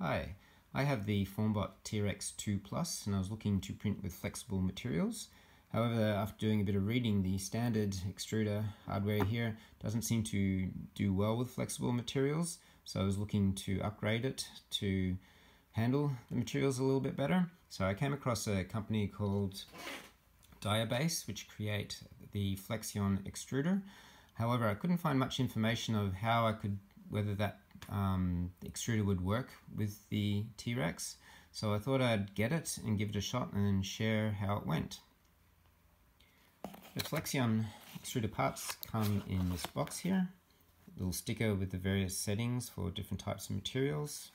Hi, I have the Formbot T-Rex 2 Plus and I was looking to print with flexible materials. However, after doing a bit of reading, the standard extruder hardware here doesn't seem to do well with flexible materials. So I was looking to upgrade it to handle the materials a little bit better. So I came across a company called Diabase, which create the Flexion extruder. However, I couldn't find much information of how I could, whether that um, extruder would work with the T-Rex. So I thought I'd get it and give it a shot and share how it went. The Flexion extruder parts come in this box here. A little sticker with the various settings for different types of materials.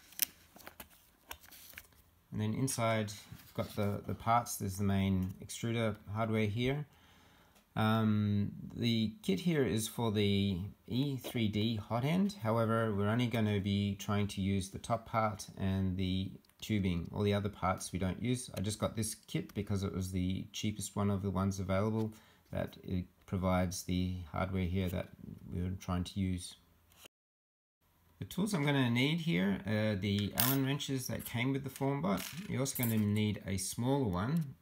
And then inside, you've got the, the parts. There's the main extruder hardware here. Um, the kit here is for the E3D hot end. However, we're only going to be trying to use the top part and the tubing. All the other parts we don't use. I just got this kit because it was the cheapest one of the ones available that it provides the hardware here that we're trying to use. The tools I'm going to need here are the Allen wrenches that came with the Formbot. You're also going to need a smaller one,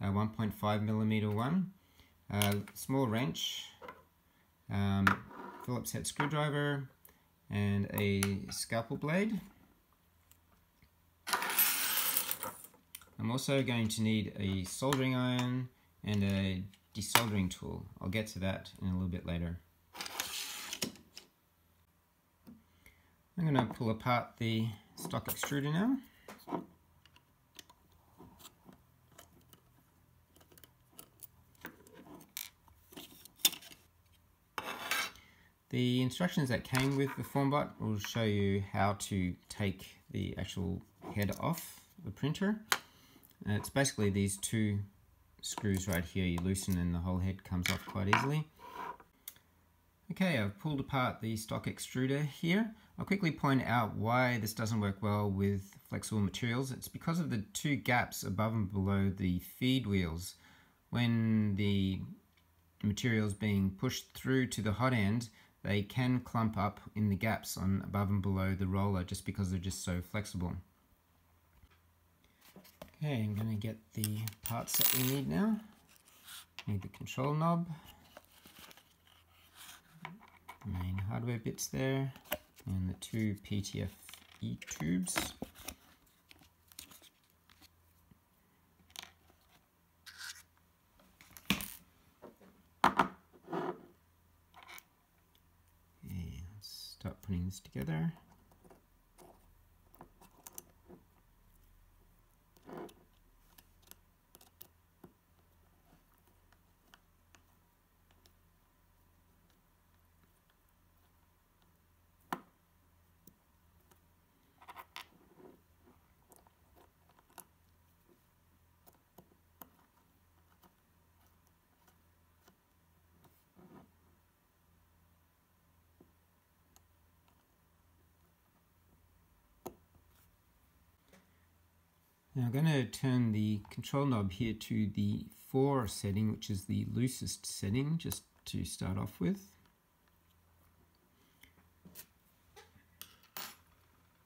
a 1.5 millimeter one a small wrench, um, Phillips head screwdriver, and a scalpel blade. I'm also going to need a soldering iron and a desoldering tool. I'll get to that in a little bit later. I'm going to pull apart the stock extruder now. The instructions that came with the Formbot will show you how to take the actual head off the printer. Uh, it's basically these two screws right here you loosen and the whole head comes off quite easily. Okay, I've pulled apart the stock extruder here. I'll quickly point out why this doesn't work well with flexible materials. It's because of the two gaps above and below the feed wheels. When the material is being pushed through to the hot end, they can clump up in the gaps on above and below the roller just because they're just so flexible. Okay, I'm going to get the parts that we need now. Need the control knob, main hardware bits there, and the two PTFE tubes. Putting this together. Now I'm going to turn the control knob here to the 4 setting, which is the loosest setting, just to start off with.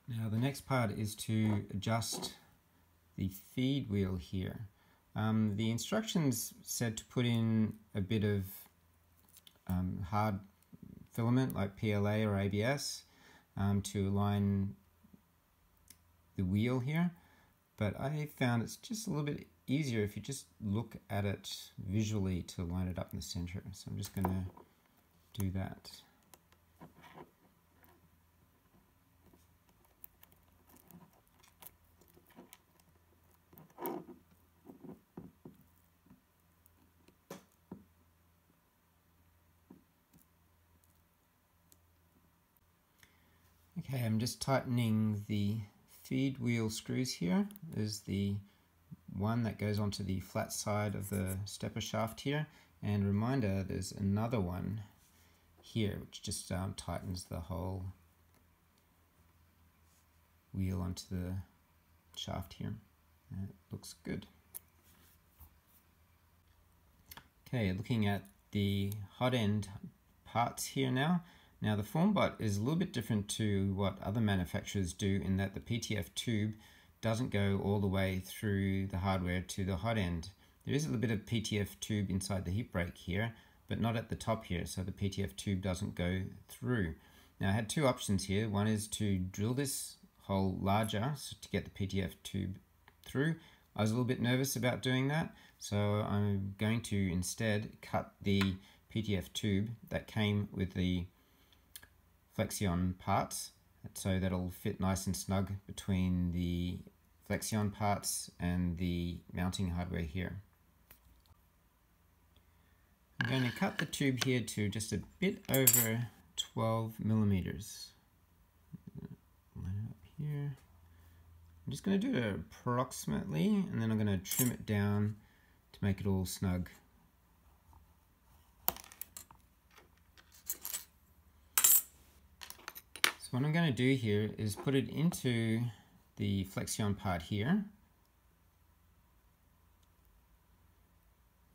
Now the next part is to adjust the feed wheel here. Um, the instructions said to put in a bit of um, hard filament like PLA or ABS um, to align the wheel here but I found it's just a little bit easier if you just look at it visually to line it up in the center. So I'm just going to do that. Okay, I'm just tightening the feed wheel screws here is the one that goes onto the flat side of the stepper shaft here. And reminder there's another one here which just um, tightens the whole wheel onto the shaft here. It looks good. Okay looking at the hot end parts here now Now the FormBot is a little bit different to what other manufacturers do in that the PTF tube doesn't go all the way through the hardware to the hot end. There is a little bit of PTF tube inside the heat break here, but not at the top here, so the PTF tube doesn't go through. Now I had two options here. One is to drill this hole larger so to get the PTF tube through. I was a little bit nervous about doing that, so I'm going to instead cut the PTF tube that came with the Flexion parts so that'll fit nice and snug between the Flexion parts and the mounting hardware here. I'm going to cut the tube here to just a bit over 12 millimeters. Line up here. I'm just going to do it approximately and then I'm going to trim it down to make it all snug. So what I'm going to do here is put it into the flexion part here.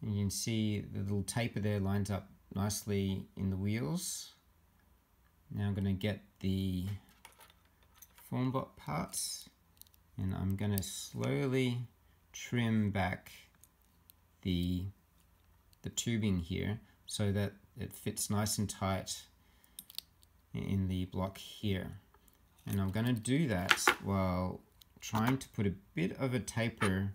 And you can see the little taper there lines up nicely in the wheels. Now I'm going to get the FormBot parts and I'm going to slowly trim back the, the tubing here so that it fits nice and tight in the block here. And I'm going to do that while trying to put a bit of a taper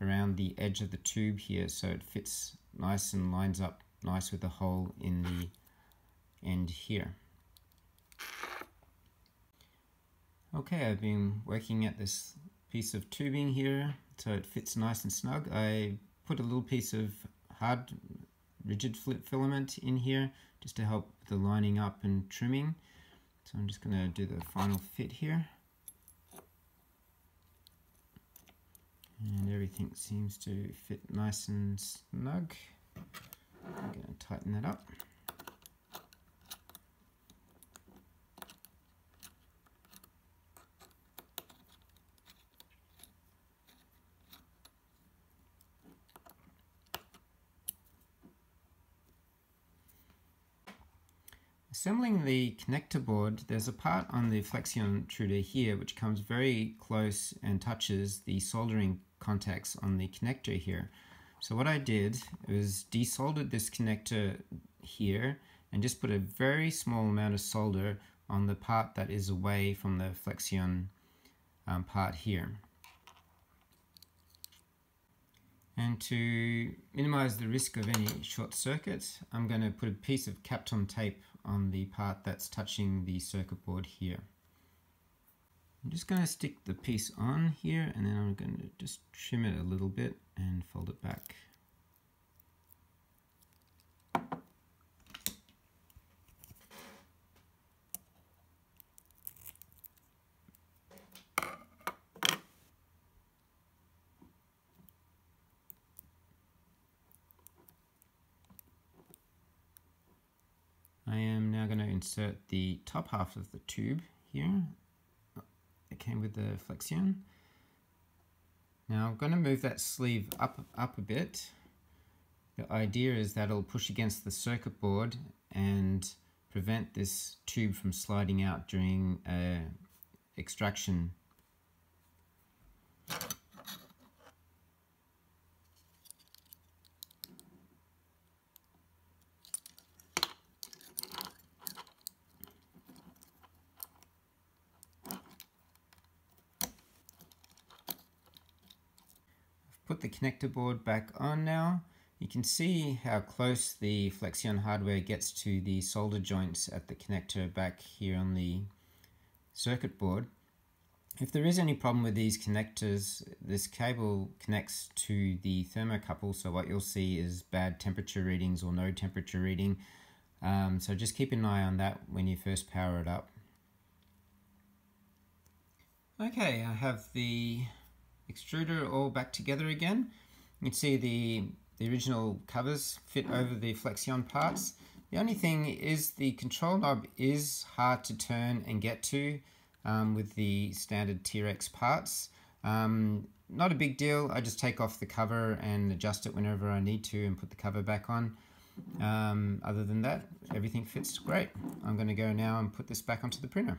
around the edge of the tube here so it fits nice and lines up nice with the hole in the end here. Okay, I've been working at this piece of tubing here so it fits nice and snug. I put a little piece of hard rigid flip filament in here just to help the lining up and trimming. So I'm just going to do the final fit here. And everything seems to fit nice and snug. I'm going to tighten that up. Assembling the connector board, there's a part on the Flexion extruder here which comes very close and touches the soldering contacts on the connector here. So what I did was desoldered this connector here and just put a very small amount of solder on the part that is away from the Flexion um, part here. And to minimize the risk of any short circuits, I'm going to put a piece of Kapton tape on the part that's touching the circuit board here. I'm just going to stick the piece on here and then I'm going to just trim it a little bit and fold it back. Insert the top half of the tube here. It came with the flexion. Now I'm going to move that sleeve up, up a bit. The idea is that it'll push against the circuit board and prevent this tube from sliding out during uh, extraction put the connector board back on now. You can see how close the Flexion hardware gets to the solder joints at the connector back here on the circuit board. If there is any problem with these connectors, this cable connects to the thermocouple, so what you'll see is bad temperature readings or no temperature reading. Um, so just keep an eye on that when you first power it up. Okay, I have the extruder all back together again. You can see the, the original covers fit over the Flexion parts. The only thing is the control knob is hard to turn and get to um, with the standard T-Rex parts. Um, not a big deal, I just take off the cover and adjust it whenever I need to and put the cover back on. Um, other than that, everything fits great. I'm going to go now and put this back onto the printer.